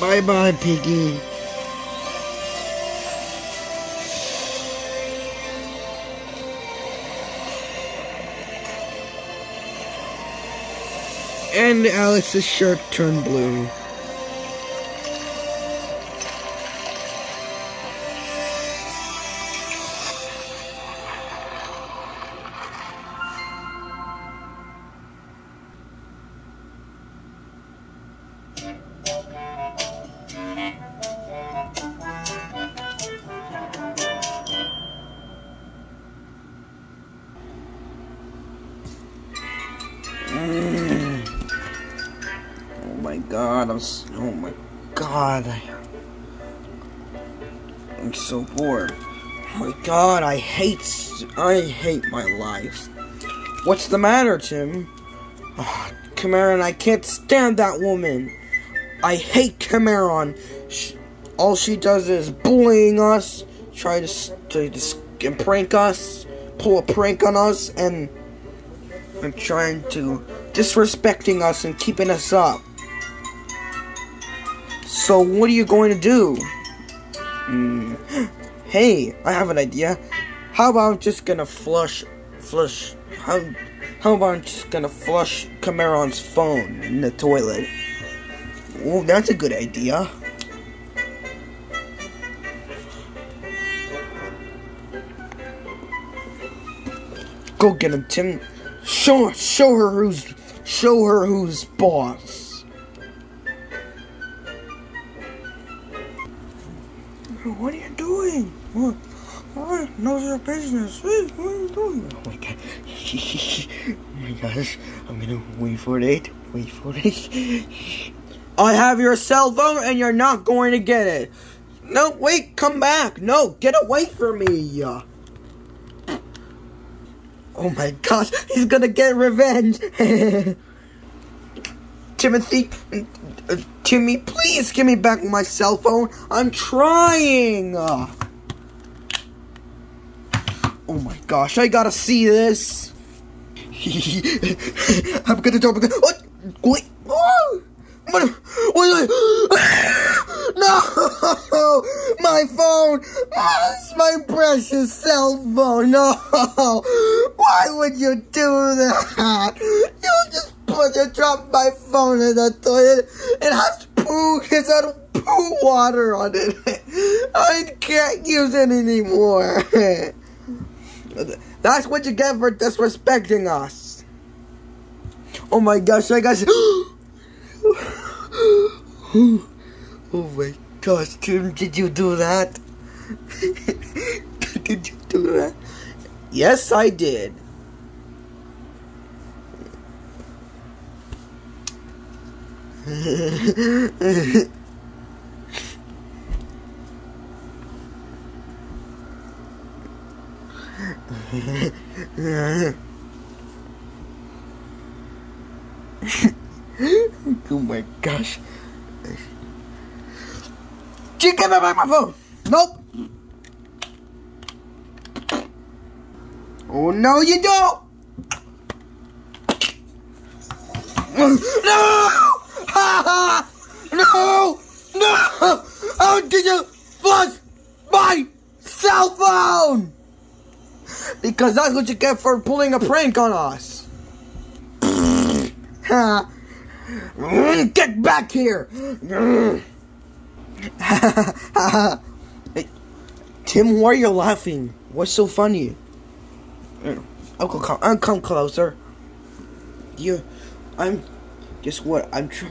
Bye bye, Piggy. And Alex's shirt turned blue. God, I'm s oh my god. I'm so bored. Oh my god, I hate I hate my life. What's the matter, Tim? Ah, oh, Cameron, I can't stand that woman. I hate Cameron. All she does is bullying us, try to, to, to prank us, pull a prank on us, and and trying to disrespecting us and keeping us up. So what are you going to do? Hmm. Hey, I have an idea. How about I'm just gonna flush, flush? How, how about I'm just gonna flush Cameron's phone in the toilet? Oh, that's a good idea. Go get him, Tim. Show show her who's show her who's boss. Business. What are you doing? Oh my god. oh my gosh. I'm gonna wait for it. Wait for it. I have your cell phone and you're not going to get it. No, wait, come back. No, get away from me. Oh my gosh, he's gonna get revenge. Timothy, uh, Timmy, please give me back my cell phone. I'm trying. Oh my gosh, I gotta see this. I'm gonna talk. What? Wait. Oh! What? What? No! My phone! It's my precious cell phone! No! Why would you do that? You just put you drop my phone in the toilet. It has poo. It's got poo water on it. I can't use it anymore. That's what you get for disrespecting us. Oh my gosh, I got. Oh my gosh, Tim, did you do that? did you do that? Yes, I did. oh my gosh. You give me back my phone. Nope. Oh no, you don't. No! No! No! How did you flush my cell phone? Because that's what you get for pulling a prank on us. Get back here! Tim, why are you laughing? What's so funny? Uncle, come, I'll come closer. You, I'm. Guess what? I'm tr-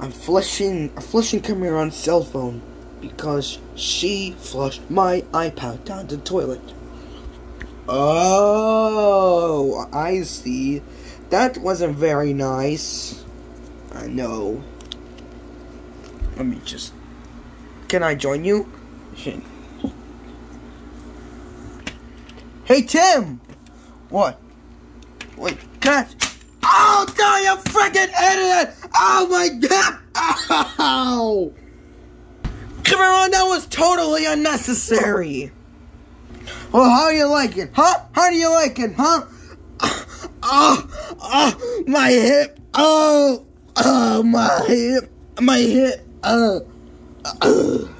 I'm flushing. I'm flushing Cameron's cell phone because she flushed my iPad down the toilet. Oh, I see. That wasn't very nice. I know. Let me just. Can I join you? Hey, Tim! What? Wait, cat! Oh, no, you freaking idiot! Oh my god! Ow! Come on, that was totally unnecessary! Well, how you like it? Huh? How do you like it? Huh? Oh, oh, my hip! Oh, oh, my hip! My hip! Oh. oh.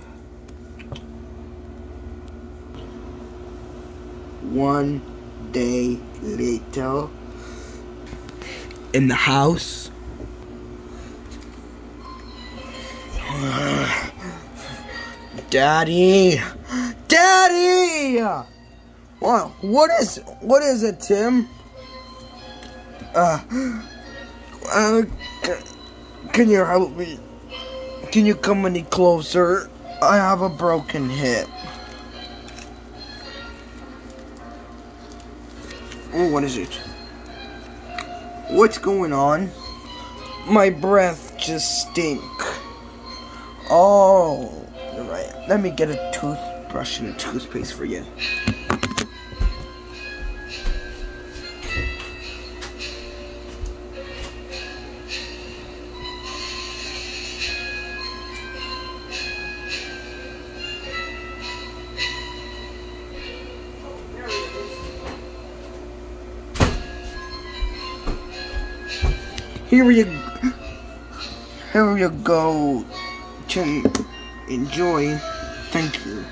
One day later, in the house. Daddy! Daddy! What? What is? What is it, Tim? Uh, uh, can you help me? Can you come any closer? I have a broken hip. Oh, what is it? What's going on? My breath just stink. Oh, right. Let me get a toothbrush and a toothpaste for you. Here you, here you go. To enjoy. Thank you.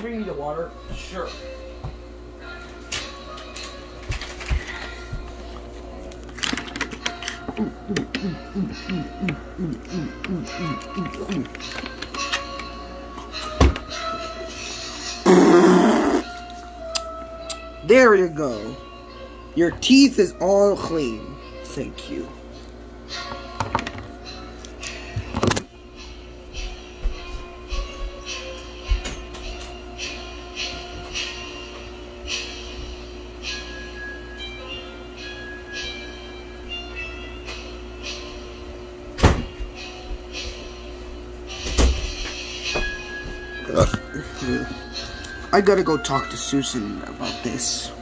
Bring the water? Sure. There you go. Your teeth is all clean. Thank you. I gotta go talk to Susan about this.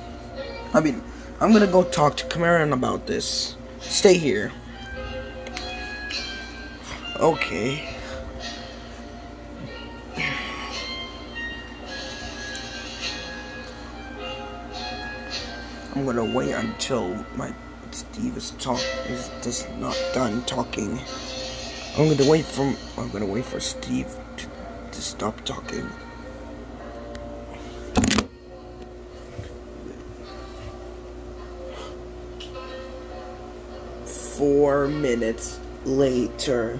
I mean, I'm gonna go talk to Cameron about this. Stay here. Okay. I'm gonna wait until my Steve is talk is just not done talking. I'm gonna wait for I'm gonna wait for Steve to, to stop talking. Four minutes later.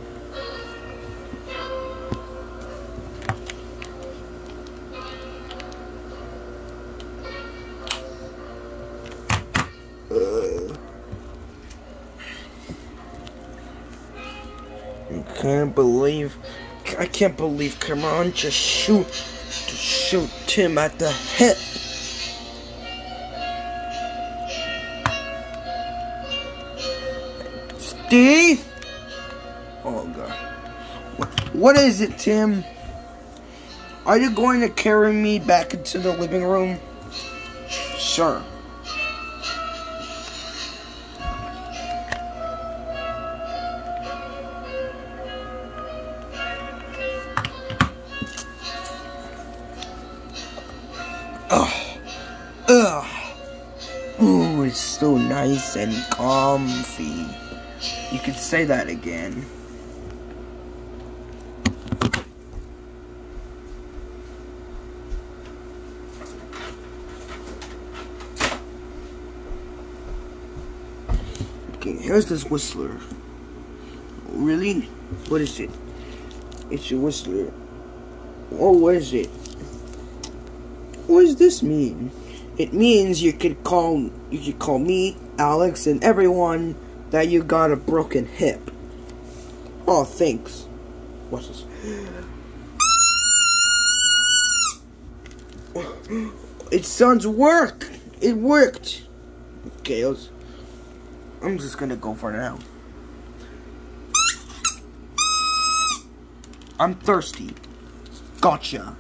I can't believe I can't believe come on, just shoot to shoot Tim at the hip. Steve? Oh god. What- is it, Tim? Are you going to carry me back into the living room? Sure. Ugh. Ooh, it's so nice and comfy. You could say that again. Okay, here's this whistler. Really? What is it? It's a whistler. Oh, what is it? What does this mean? It means you could call you could call me, Alex, and everyone that you got a broken hip. Oh, thanks. What's this? It sounds work. It worked. Was, I'm just gonna go for now. I'm thirsty. Gotcha.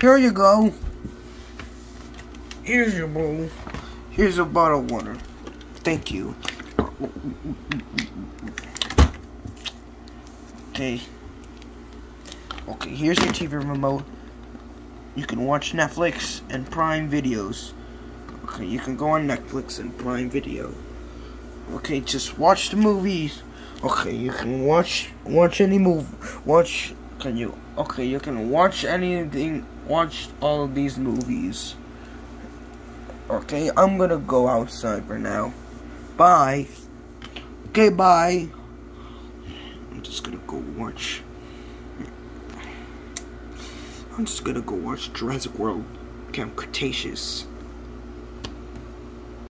Here you go. Here's your bowl. Here's a bottle of water. Thank you. Okay. Okay, here's your TV remote. You can watch Netflix and Prime videos. Okay, you can go on Netflix and Prime Video. Okay, just watch the movies. Okay, you can watch watch any movie. Watch. Can you? Okay, you can watch anything. Watch all of these movies. Okay, I'm gonna go outside for now. Bye. Okay, bye. I'm just gonna go watch. I'm just gonna go watch Jurassic World Camp Cretaceous.